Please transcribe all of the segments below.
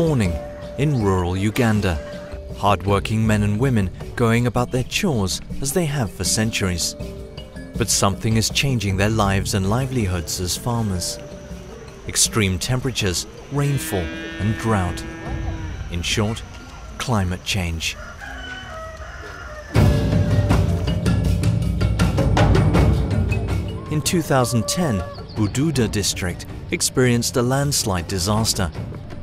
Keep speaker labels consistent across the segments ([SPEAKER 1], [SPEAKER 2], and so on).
[SPEAKER 1] Morning in rural Uganda. Hardworking men and women going about their chores as they have for centuries. But something is changing their lives and livelihoods as farmers. Extreme temperatures, rainfall, and drought. In short, climate change. In 2010, Bududa district experienced a landslide disaster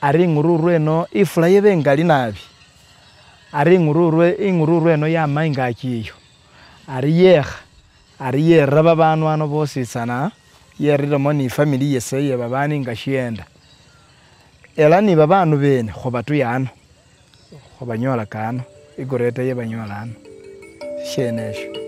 [SPEAKER 2] ari ing'ururu eno ifula yebe ngali nabi. Ari ing'ururu ing'ururu eno yama ingaki iyo. Ari yekha ari yerera babanu ano bositsana yeriremo ni family yese ye babani nga shienda ela ni babanu bene khubatuya ano kano igoreta ye banyola ano. Shenesho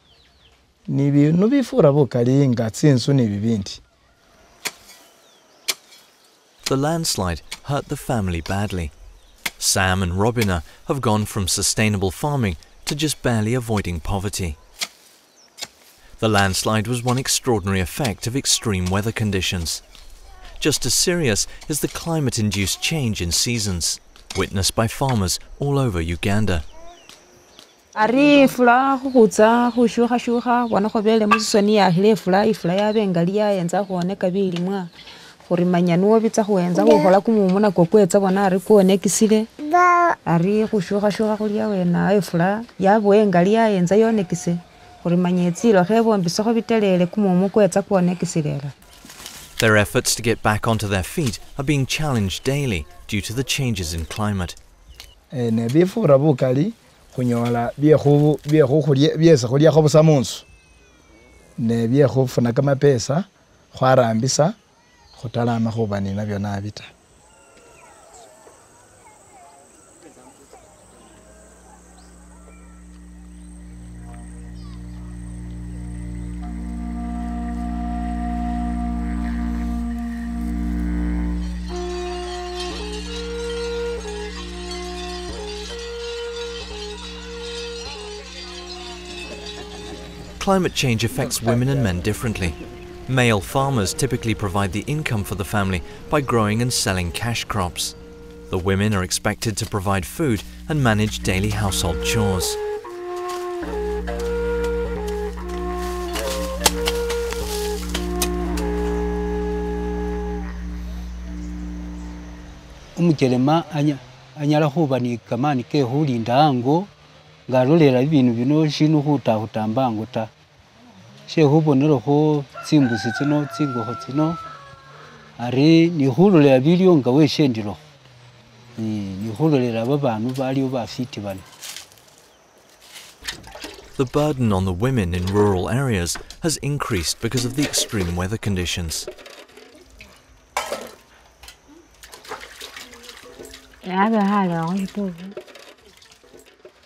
[SPEAKER 2] tsinzu
[SPEAKER 1] The landslide hurt the family badly. Sam and Robina have gone from sustainable farming to just barely avoiding poverty. The landslide was one extraordinary effect of extreme weather conditions. Just as serious is the climate induced change in seasons, witnessed by farmers all over Uganda.
[SPEAKER 3] Ari ifula khukhutsa khushukhashukha bona khubele musisoni yakhile ifula ifula yabe ngali yayenza khwoneka bilimwa khuri manya nuwo bitsa khuwenza khukhola kumumu nakwo kwetsa bona ari kwonekisile ari khushukhashukha khuli awene awo ifula yabowe ngali yayenza yonekise. Khuri manya etsilokho ebombisekho bitelele kumumu kwetsa kwonekisile era
[SPEAKER 1] Their efforts to get back onto their feet are being challenged daily due to the changes in climate.
[SPEAKER 2] Ne bifura bukali khunyola byesi khulyakho busa munzu ne byekhufuna kamapesa khwarambisa khutalama khuba ninabyo nabi ta
[SPEAKER 1] Climate change affects women and men differently. Male farmers typically provide the income for the family by growing and selling cash crops. The women are expected to provide food and manage daily household chores.
[SPEAKER 4] umukelema anya- anyala khuba ni kamani ke khulinda ango nga alolela bibindu bino shinu khutakhutamba ango ta shekhubonelekho tsimbusi tsino tsingokho tsino ari ni khulolela bilyo nga weshendilekho ni khulolela babandu baliwo bafiti bano
[SPEAKER 1] The burden on the women in rural areas has increased because of the extreme weather conditions.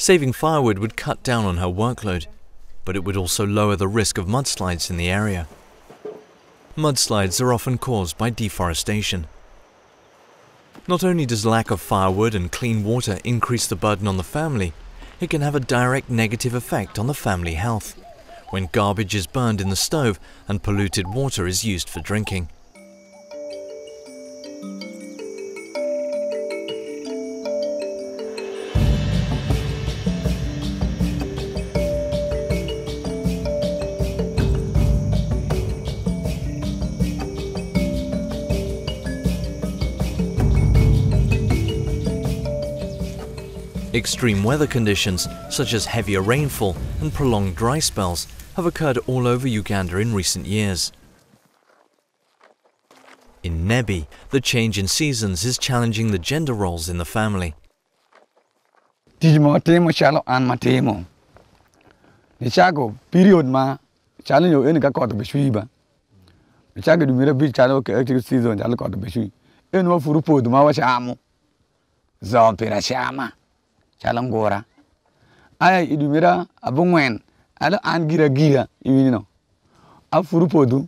[SPEAKER 1] Saving firewood would cut down on her workload, but it would also lower the risk of mudslides in the area. Mudslides are often caused by deforestation. Not only does lack of firewood and clean water increase the burden on the family, it can have a direct negative effect on the family health when garbage is burned in the stove and polluted water is used for drinking. Extreme weather conditions, such as heavier rainfall and prolonged dry spells, have occurred all over Uganda in recent years. In Nebbi, the change in seasons is challenging the gender roles in the family.
[SPEAKER 5] tij ma watimo chalo an matimo ichako period ma season chama chalo ngura aya idumira abungwen alo an gira gira iwinino. Afuru podho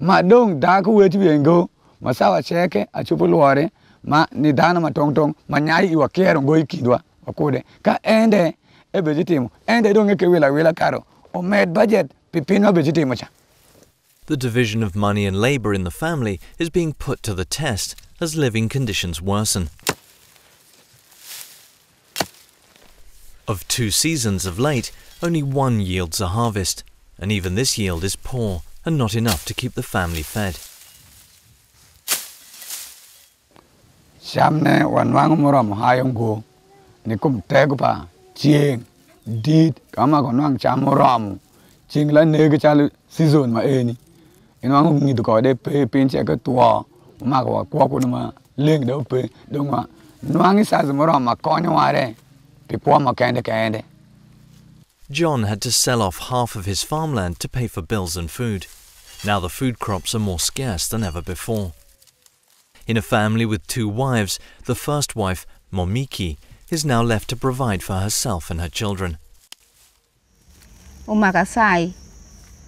[SPEAKER 5] ma dong dhako wet wiengo ma sawa cheke achopo luore ma ni dhano ma tong tong. Ma nyai iwa kero go ikidwa wakude. Ka ende e beji timo ende dong eke wila wila karo. Omed budget pipin ma beji timo cha.
[SPEAKER 1] The division of money and labour in the family is being put to the test as living conditions worsen. Of two seasons of late, only one yields a harvest, and even this yield is poor and not enough to keep the family fed.
[SPEAKER 5] cham ne wan wang kama la season ma eni in wang ngi ko de pe pin che ka tuo ma ko ko ko ma leng pe dong ma. Nwang sa morom ma konyo ware pi po ma kende kende
[SPEAKER 1] John had to sell off half of his farmland to pay for bills and food. Now the food crops are more scarce than ever before. In a family with two wives, the first wife, Momiki, is now left to provide for herself and her children.
[SPEAKER 6] umaka sai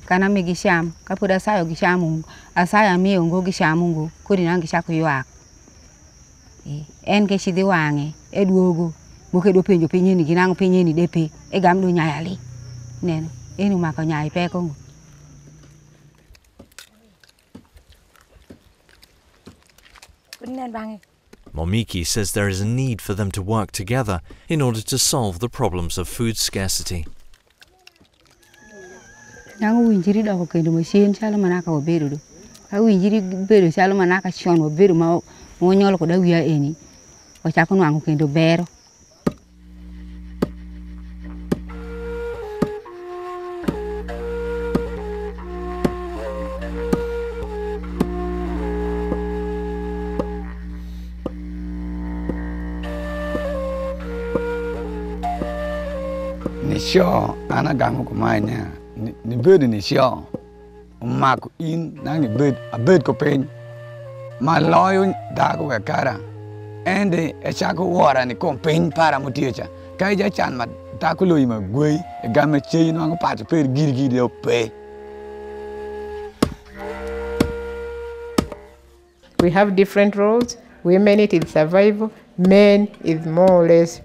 [SPEAKER 6] kana mi gisham kapoda sayo gishamungu asaya mi ongo gishamungu kodi nangi shako ywak Eh, en ke shidhi wang'e duogo mokedo penjo pinyeni depe e gam do nyayali neno en umako nyai pekongo
[SPEAKER 1] Momiki says there is a need for them to work together in order to solve the problems of food scarcity.
[SPEAKER 6] nang'o winjiri doko kendo mashin chalo manaka wabedo do. Ka winjiri bedo chalo manaka chon wabedo ma wonyolo koda wiya eni. Wachako nwang'o kendo bero
[SPEAKER 5] sure ana gamo ko manya ni bed ni sure umako in nangi bed a bed ko pen ma loyo da ko kara ende e chako wora ni ko pen para mutiecha kai ja chan ma ta ko loyi ma gwei e game chei no ngo pat per gir gir yo pe
[SPEAKER 7] We have different roles. Women, it is survival. Men is more or less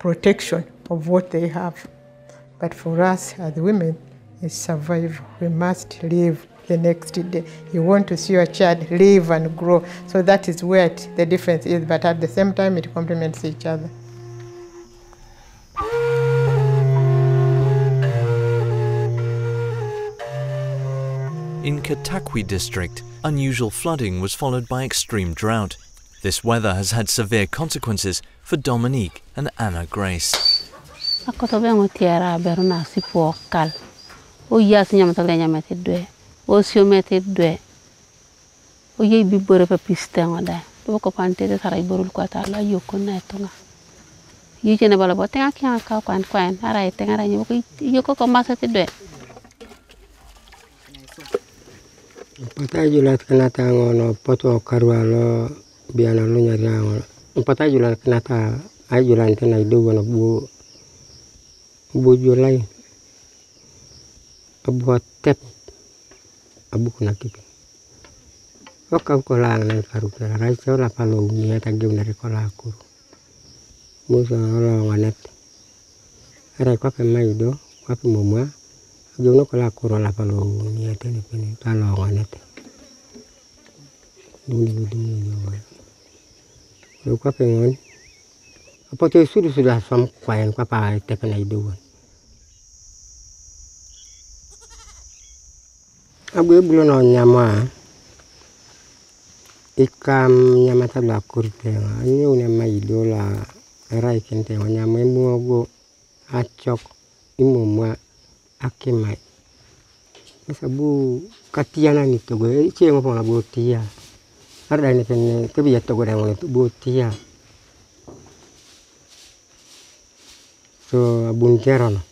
[SPEAKER 7] protection of what they have. But for us as women, it's survival. We must live the next day. You want to see your child live and grow. So that is where it, the difference is. But at the same time, it complements each other.
[SPEAKER 1] In Katakwi district, unusual flooding was followed by extreme drought. This weather has had severe consequences for Dominique and Anna Grace.
[SPEAKER 8] Ako to bengo tiara beru na si po kal. O ya si nyama tole nyama ti dwe.
[SPEAKER 9] wo sio mete dwe. O ye bi bore pa pistengo da do ko pante de sarai borul ko ta la yo ko na to nga. Yi jene bala bo tenga kya ka kwan kwan. Ara e tenga ra ko yo ko masa te dwe.
[SPEAKER 10] Pata julat kena ta ngono poto karwa lo biana lo nyari ngono pata julat kena ta ai julan tena idu ngono bu bu julai abu tep abu kuna kipi Oka ko lang na karu kera rai so la palo ni ta gem na ko la ku mu so la wanet ara ko pe mai do ko pe mo ma gem no ko la ku la palo ni ta ni pe ni ta la wanet du ni du ni yo wa lo ko pe ngon apa te sudah sudah sampai ko pa te pe na idu abu-abu no nyama. Ikam nyama tabla kurpenga ini dulu lah. rai kente nyama imuogo acok. Imumwa akimai sabu katiana ni togo ichi tia. Ada botia arda ni tuh kebi ya togo itu tu botia so abun terono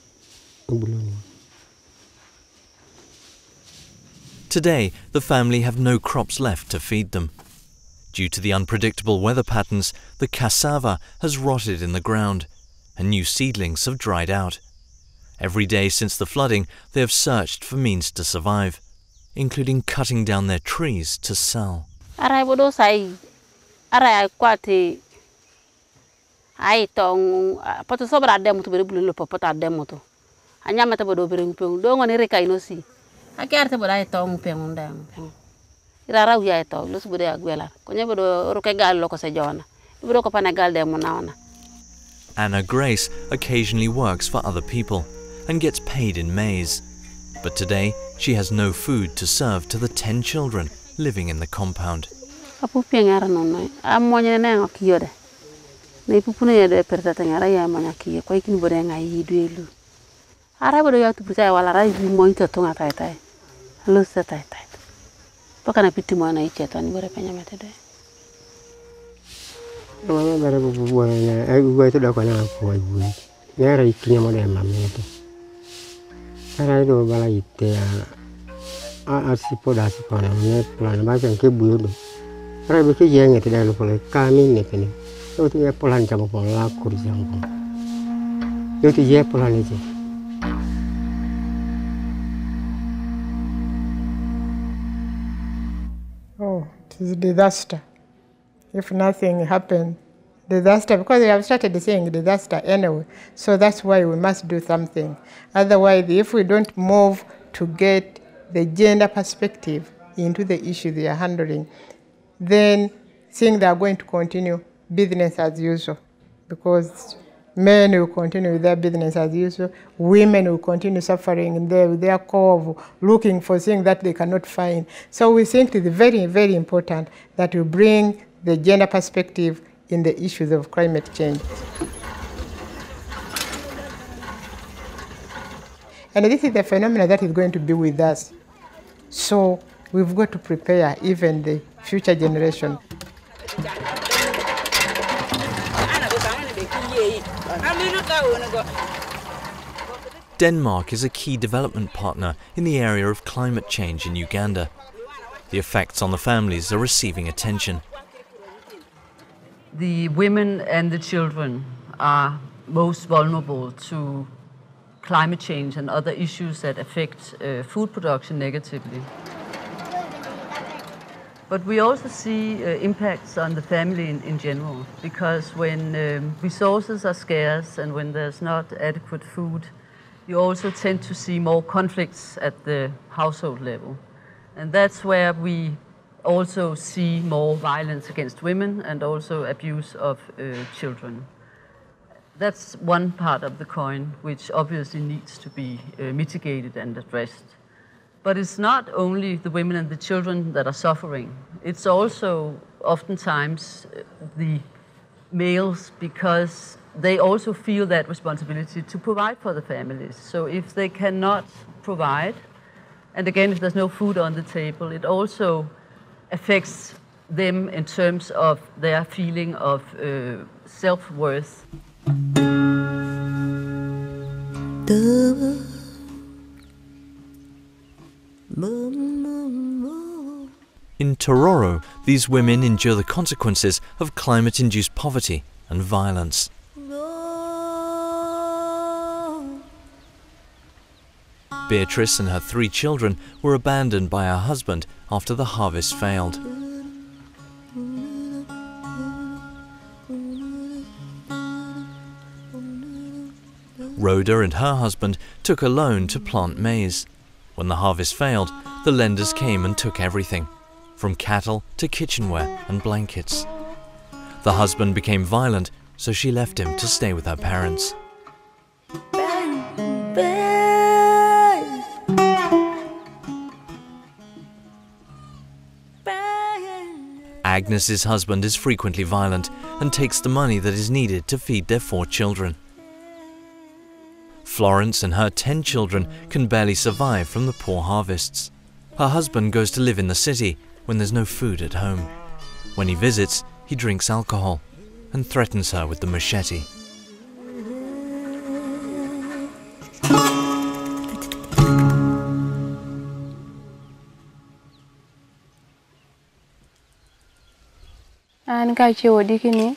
[SPEAKER 10] ubuloni
[SPEAKER 1] Today, the family have no crops left to feed them. Due to the unpredictable weather patterns, the cassava has rotted in the ground, and new seedlings have dried out. Every day since the flooding, they have searched for means to survive, including cutting down their trees to sell.
[SPEAKER 9] Te bodo ai tong peng ndam peng irara uya to lu subude agwela konye bodo roke gal loko se jona bodo ko pana gal de munaona
[SPEAKER 1] Anna Grace occasionally works for other people and gets paid in maize. But today, she has no food to serve to the 10 children living in the compound.
[SPEAKER 9] apu peng ara no no amonye ne ngakiyo de ne pupune ye de perta tengara ya manya kiye ko ikin bodo ngai yiduelu ara bodo ya tu percaya wala ra bi mo ito tunga tai tai lu se tai tai pakana piti mo na iche to ni bore penya mete de
[SPEAKER 10] Mama bara bu bu na ai bu itu dah kena aku ai bu. Ya ra ikinya mo de mame itu. Ara do bala ite ya. A a si po da si po na ne plan ba kan ke bu do. Ara be ke yeng itu dah lu pole kami ne kene. Yo tu ya polan jam po la kur jam po. Yo tu ya polan je.
[SPEAKER 7] It is disaster. If nothing happens, disaster, because they have started saying disaster anyway. So that's why we must do something. Otherwise, if we don't move to get the gender perspective into the issue they are handling, then things are going to continue business as usual because men will continue with their business as usual, women will continue suffering in their, their core looking for things that they cannot find. So we think it is very, very important that we bring the gender perspective in the issues of climate change. And this is the phenomenon that is going to be with us. So we've got to prepare even the future generation.
[SPEAKER 1] Denmark is a key development partner in the area of climate change in Uganda. The effects on the families are receiving attention.
[SPEAKER 11] The women and the children are most vulnerable to climate change and other issues that affect uh, food production negatively. But we also see uh, impacts on the family in, in general because when um, resources are scarce and when there's not adequate food, you also tend to see more conflicts at the household level. And that's where we also see more violence against women and also abuse of uh, children. That's one part of the coin which obviously needs to be uh, mitigated and addressed. But it's not only the women and the children that are suffering, it's also oftentimes the males because they also feel that responsibility to provide for the families. So if they cannot provide, And again, if there's no food on the table, it also affects them in terms of their feeling of uh, self worth.
[SPEAKER 1] In Tororo, these women endure the consequences of climate induced poverty and violence. Beatrice and her three children were abandoned by her husband after the harvest failed. Rhoda and her husband took a loan to plant maize. When the harvest failed, the lenders came and took everything, from cattle to kitchenware and blankets. The husband became violent, so she left him to stay with her parents. Agnes's husband is frequently violent and takes the money that is needed to feed their four children. Florence and her 10 children can barely survive from the poor harvests. Her husband goes to live in the city when there's no food at home. When he visits, he drinks alcohol and threatens her with the machete.
[SPEAKER 12] an kachiewo dikini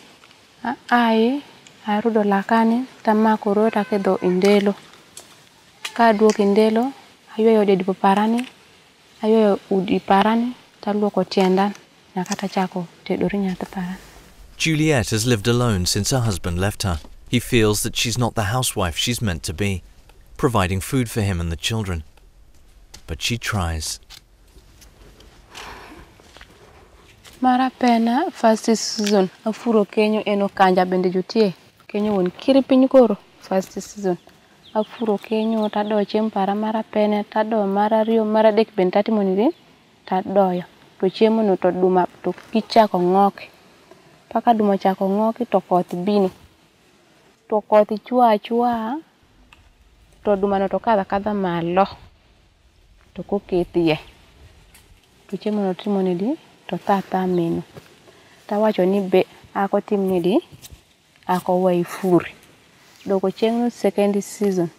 [SPEAKER 12] a- ai arudo lakani tamako ro takedho indelo indelo ayweyo dedi parani ayweyo udi parani taluoko tienda nyaka tachako tedori nyathi parani
[SPEAKER 1] Juliet has lived alone since her husband left her. He feels that she's not the housewife she's meant to be, providing food for him and the children. But she tries.
[SPEAKER 12] mara pena first season afuro kenyo en okanja bende jotie kenyo won kiri piny koro first season. Afuro kenyo tado chiemo para mara pene tado mar ariyo mar adek bende tatimo nini tadoyo. To chiemo no to duma to kichako ng'oki paka duma ochako ng'oki to koth bino to koth chwa achwa to duma no to kadho akadha malo to kokethie to chiemo no timo nidi to tha tha meno. Tawacho ni be ako tim nidi ako we ifuri. Doko chieng' no second season.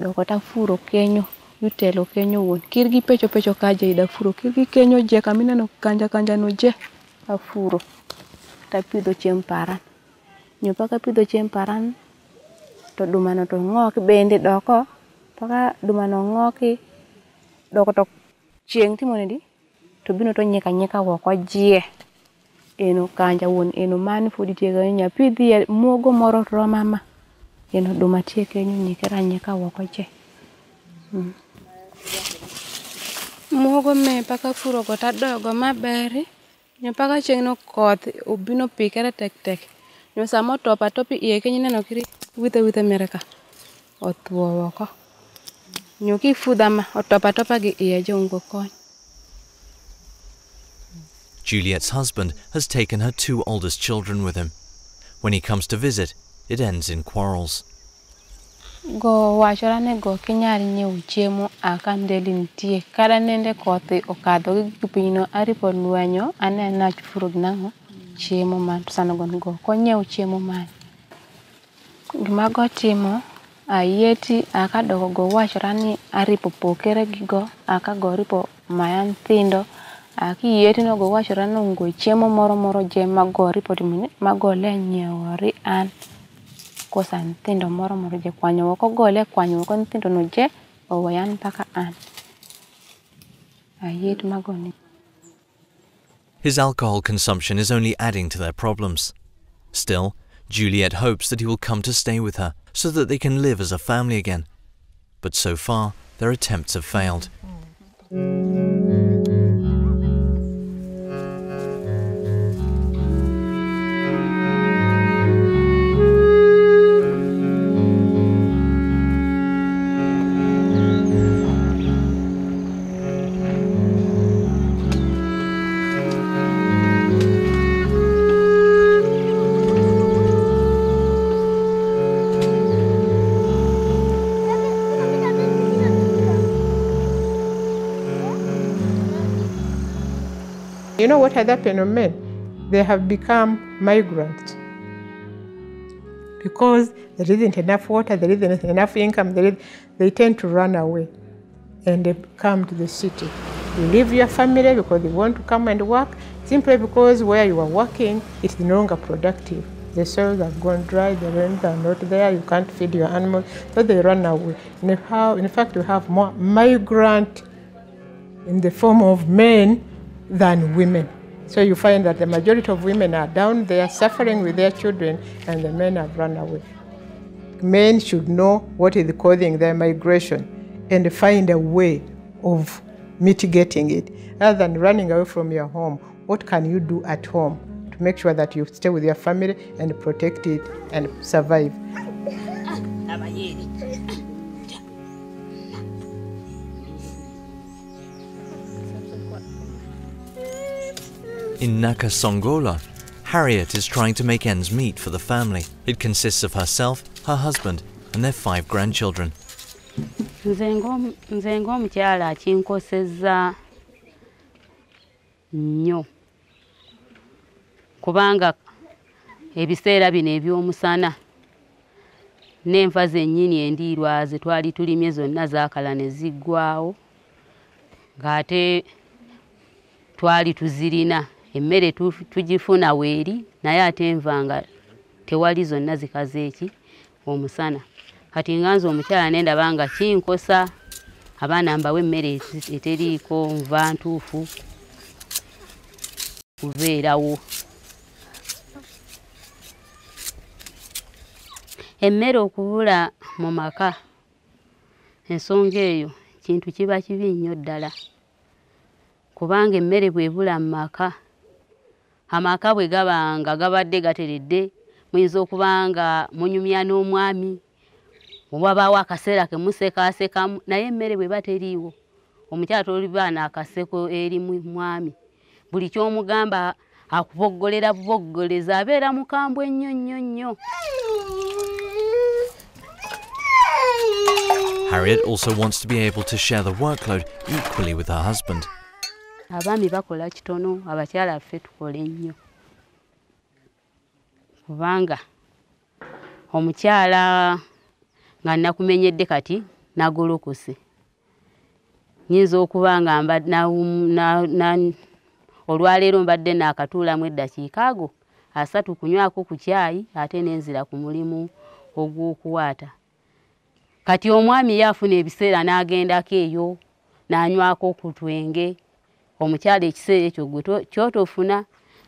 [SPEAKER 12] Doko tafuro kenyo yutelo kenyo wuon. Kir gi pecho pecho ka je ida furo kir gi kenyo je kamineno kanja kanja no je afuro tapidho chiemb paran. Nyo paka pidho chiemb paran to dumano to ng'oki bende doko paka dumano ng'oki doko to chieng' timo nidi to bino to nyika nyika woko jie eno kanja wuon eno mani pod itie kanyo nyapidhie muogo moro ro mama. Eno duma tie kenyo nyikira nyika woko je mm. muogo me paka furogo tadoyogo maber nyo paka chieng' no koth obino pikere tek tek. Nyo sama otop atopi iye kenyo ineno kiri withe withe mere ka. Othuo oko nyo kifudha ma otop atopa gi iye jongo kony
[SPEAKER 1] Juliet's husband has taken her two oldest children with him. When he comes to visit, it ends in quarrels.
[SPEAKER 12] go wachora ni go kinyal nyiewo chiemo aka ndeli nitie kata nende koth okadho gi aripo lwenyo aneno achufuro gi nang'o chiemo man to sano go ni go konyiew chiemo man gima go timo ayeti aka doko go wachora ni aripo pokere gi go aka go ripo maya nyithindo akiyeti no go wachora ni ongo chiemo moro moro je mago ripo timo ni mago nyiewori an kosa moro moro je no je an ayet mago ni
[SPEAKER 1] His alcohol consumption is only adding to their problems. Still, Juliet hopes that he will come to stay with her so that they can live as a family again. But so far, their attempts have failed.
[SPEAKER 7] You know what has happened to men? They have become migrants because there isn't enough water, there isn't enough income, they tend to run away and they come to the city. You leave your family because you want to come and work, simply because where you are working it's no longer productive. The soils have gone dry, the rains are not there, you can't feed your animals, so they run away. And how, in fact, we have more migrant in the form of men than women. So you find that the majority of women are down there suffering with their children, and the men have run away. Men should know what is causing their migration and find a way of mitigating it. Rather than running away from your home, what can you do at home to make sure that you stay with your family and protect it and survive?
[SPEAKER 1] In Nakasongola, Harriet is trying to make ends meet for the family. It consists of herself, her husband, and their five grandchildren.
[SPEAKER 9] nze ng'omu- nze ng'omukyala akinkosezza nnyo kubanga ebiseera bino eby'omusana n'enva zennyini endiirwa ze twali tulimye zonna zaakala ne ziggwawo ng'ate twali tuzirina emmere tu- tugifuna weeri naye ate enva nga tewali zonna zikaze eki omusana. Kati nga nze omukyala ne ndaba nga kinkosa abaana mbawe emmere eteriiko nva ntuufu kubeerawo. Emmere okubula mu maka ensonga eyo kintu kiba kibi nnyo ddala. Kubanga emmere bwebula mu maka amaka bwe gaba nga gabadde gateredde muyinza okuba nga munyumya n'omwami wabaawo akaseera ke musekaasekamu naye emmere bweba teriiwo omukyala toliba naakaseko eri mwami buli kyomugamba akuboggolera buboggoleza abeera mukambwe ennyo nnyo nnyo
[SPEAKER 1] Harriet also wants to be able to share the workload equally with her husband.
[SPEAKER 9] Abaami bakola kitono abakyala ffe tukola ennyo kubanga omukyala nga nakumenyedde kati nagolokose. Nyinza okuba nga na- na- olwaleero mbadde naakatuulamu eddakiika ago asatu kunywako ku kyayi ate nenzira ku mulimu ogw'okuwaata. Kati omwami ye afuna ebiseera n'agendako eyo n'anywako ku twenge omukyala ekiseera ekyo gwe to- kyotofuna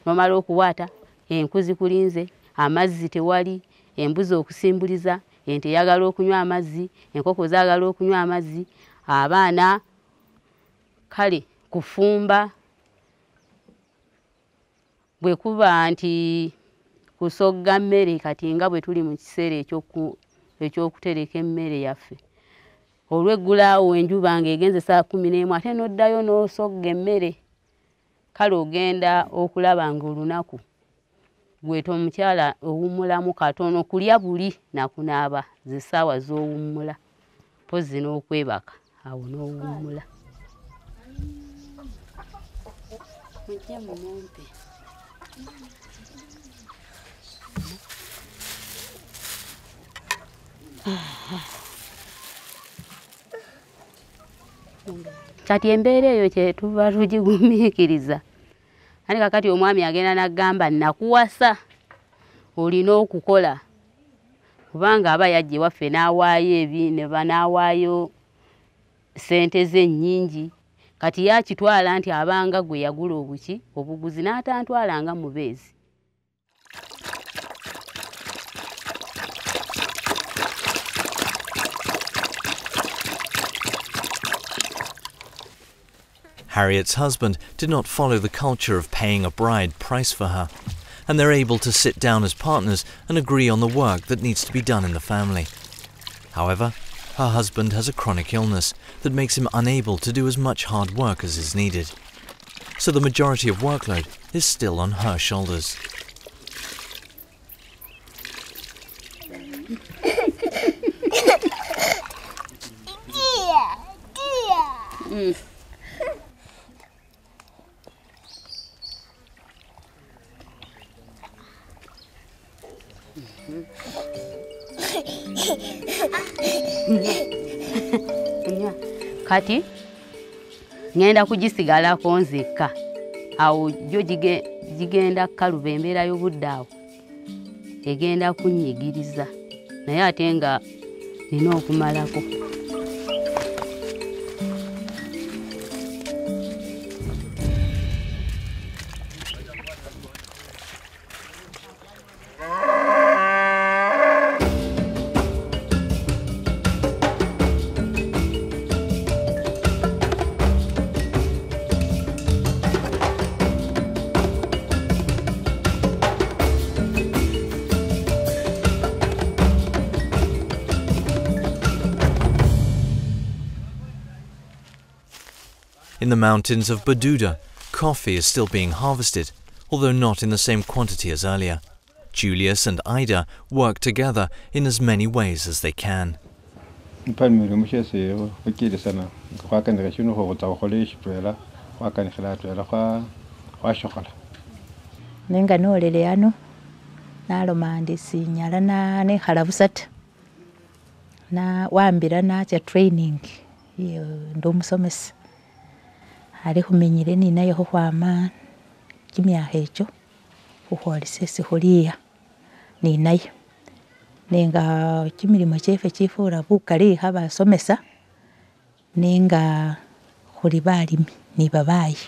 [SPEAKER 9] nomala okuwaata enku zikulinze amazzi tewali embuzi okusimbuliza ente eyagala okunywa amazzi enkoko zaagala okunywa amazzi abaana kale kufumba bwe kuba nti kusogga mmere kati nga bwe tuli mu kiseera ekyoku- ekyokutereka emmere yaffe olweggulaawo enjuba ng'egenze saa kumi n'emu ate n'oddayo n'osogga emmere. Kale ogenda okulaba ng'olunaku gweta omukyala owummulamu katono kulya buli nakunaaba ze ssaawa z'owummula mpozzi n'okwebaka awo n'owummula kati embeera eyo kyetuva tugigumiikiriza ate kakati omwami agenda naggamba nakuwasa olina okukola? Kubanga aba yajja ewaffe n'awaayo ebi ne banaawaayo sente ze nnyingi. Kati yakitwala nti abanga gwe yagula obuki obuguzi n'atantwala nga mubeezi
[SPEAKER 1] Harriet's husband did not follow the culture of paying a bride price for her, and they're able to sit down as partners and agree on the work that needs to be done in the family. However, her husband has a chronic illness that makes him unable to do as much hard work as is needed. So the majority of workload is still on her shoulders.
[SPEAKER 13] Kati ŋŋenda kugisigalako nzekka. Awo jo gige- gigenda kaluba embeera y'obudde awo egenda kunnyigiriza naye ate nga nina okumalako
[SPEAKER 1] In the mountains of Bududa, coffee is still being harvested, although not in the same quantity as earlier. Julius and Ida work together in as many ways as they can.
[SPEAKER 14] mpalmile mushese khukili sana nga khwakanikha shino khukhucha khukhole shitwela khwakanikhila atwela khwa- khwashokhola
[SPEAKER 15] nenga nolele ano naloma ndi sinyala na nekhala busa ta na wambila nacha training iyo ndi omusomesa ali khumenyile ninaye khukhwama kimyakha echo khukhwolesa esi khuliya ninaye nenga kimilimo chefe chifura bukali khabasomesa nenga khuli balimi ni babayi.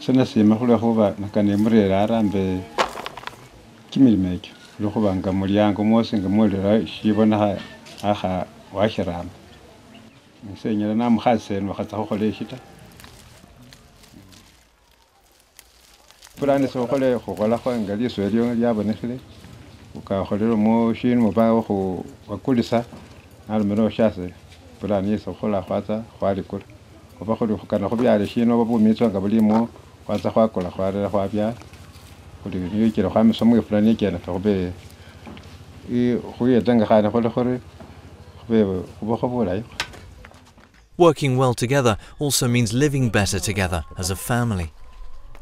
[SPEAKER 14] Senasima khulwekhuba nakana emurere arambe kimilimo echo lwekhuba nga mulyango mwosi nga mwolera shibonekha akha washiramba senyela namukhazi sene wakhatsa khukhola khukholakho nga mubawo shase pulani yesi khukhola khwatsa khwalikula oba khuli khukana khubyala shino oba nga bulimo khwatsa khwakula khwabyala khuli khuri
[SPEAKER 1] Working well together also means living better together as a family.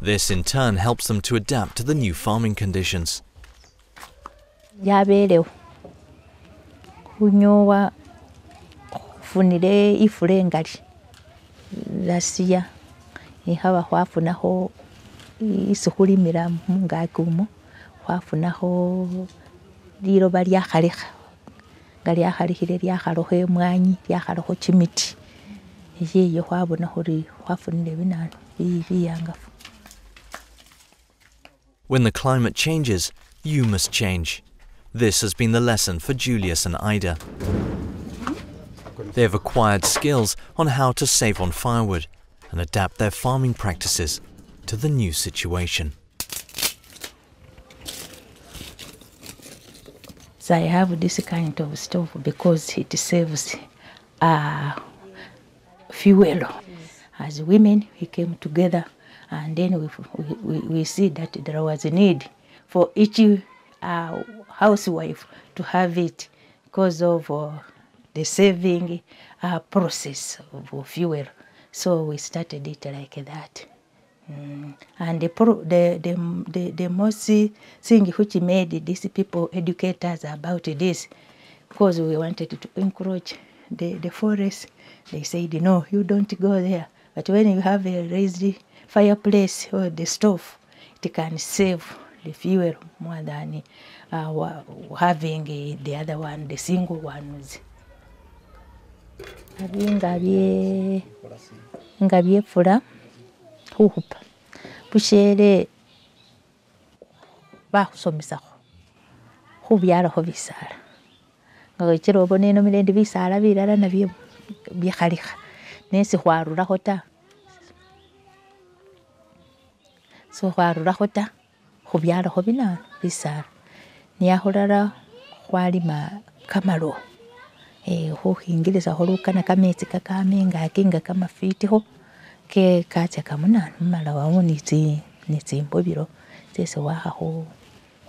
[SPEAKER 1] This in turn helps them to adapt to the new farming conditions.
[SPEAKER 15] khufunile ifula engali lasiya ikhaba khwafunakho isi khulimila mungaki umo khwafunakho liloba lyakhalekha nga lyakhalikhile lyakhalakho lyakhalakho khwabona khuri khwafunile biyangafu
[SPEAKER 1] When the climate changes, you must change. This has been the lesson for Julius and Ida. They have acquired skills on how to save on firewood and adapt their farming practices to the new situation.
[SPEAKER 15] So I have this kind of stove because it saves uh, fuel. As women, we came together and then we, we, we, see that there was a need for each uh, housewife to have it because of uh, the saving uh, process of fuel. So we started it like that. Mm. And the, pro, the, the, the, the most thing which made these people educate us about this, because we wanted to encroach the, the forest, they said, no, you don't go there. But when you have a raised fireplace or the stove, it can save the fuel more than uh, having uh, the other one, the single ones. Abi nga bye nga byefula khuhupa bushere bakhusomisakho khubyalakho bisaala nga wechile obona enomile ndi bisaala bilala nabyo bikhalikha nesi khwarurakho ta so khwarurakho ta khubyalakho binanu bisaala niyakhulala khwalima kamalo e, khukhingilizakho lukana kametsi kakame ngaki nga kamafitikho ke kacha kamunanu mumala wamo ni tsi ni tsimbobilo tsesi wakha khu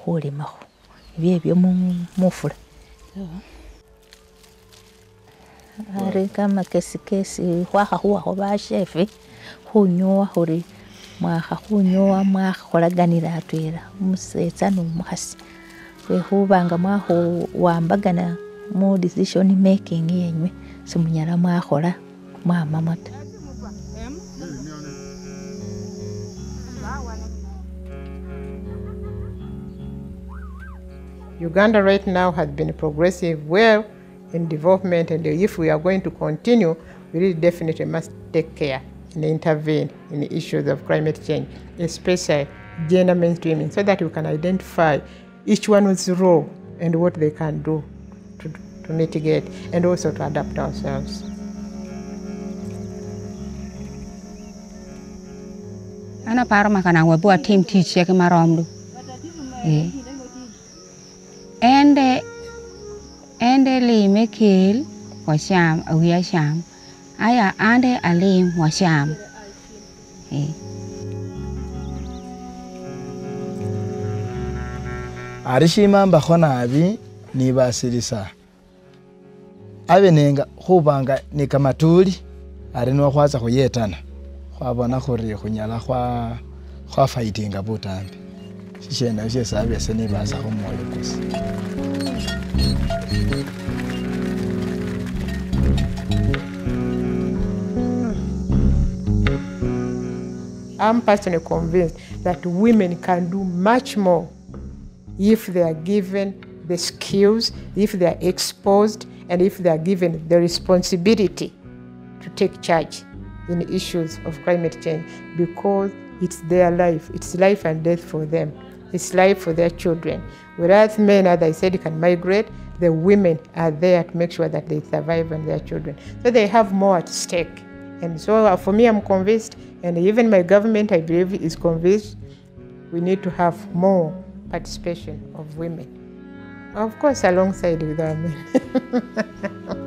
[SPEAKER 15] khulimakho byebyo mu- mufula ari kamakesi kesi khwakha khuwakho bashefe khunyowa khuri mwakha khunyowa mwakhakolaganila atwela umusetsa nomukhasi lwekhuba nga mwakhuwambagana mu decision making yenywe simunyala mwakhola mwamamo ta
[SPEAKER 7] Uganda right now has been progressive well in development, and if we are going to continue, we really definitely must take care and intervene in the issues of climate change, especially gender mainstreaming, so that we can identify each one's role and what they can do to, to mitigate and also to adapt ourselves.
[SPEAKER 6] ana paro makana we bua tim tich yake marom eh ende ende lime kel wacham awi sham. Aya ande alim wacham eh
[SPEAKER 2] ari shima mbakho nabi nibasilisa abe nenga khubanga ni kamatuli ari nwo khwatsa khuyetana. Khwabona khuri khunyala khwa khwafaitinga butambi
[SPEAKER 7] I'm personally convinced that women can do much more if they are given the skills, if they are exposed, and if they are given the responsibility to take charge in issues of climate change. Because it's their life, it's life and death for them, it's life for their children. Whereas men, as I said, can migrate, the women are there to make sure that they survive and their children. So they have more at stake. And so uh, for me, I'm convinced, and even my government, I believe, is convinced we need to have more participation of women. Of course, alongside with our men.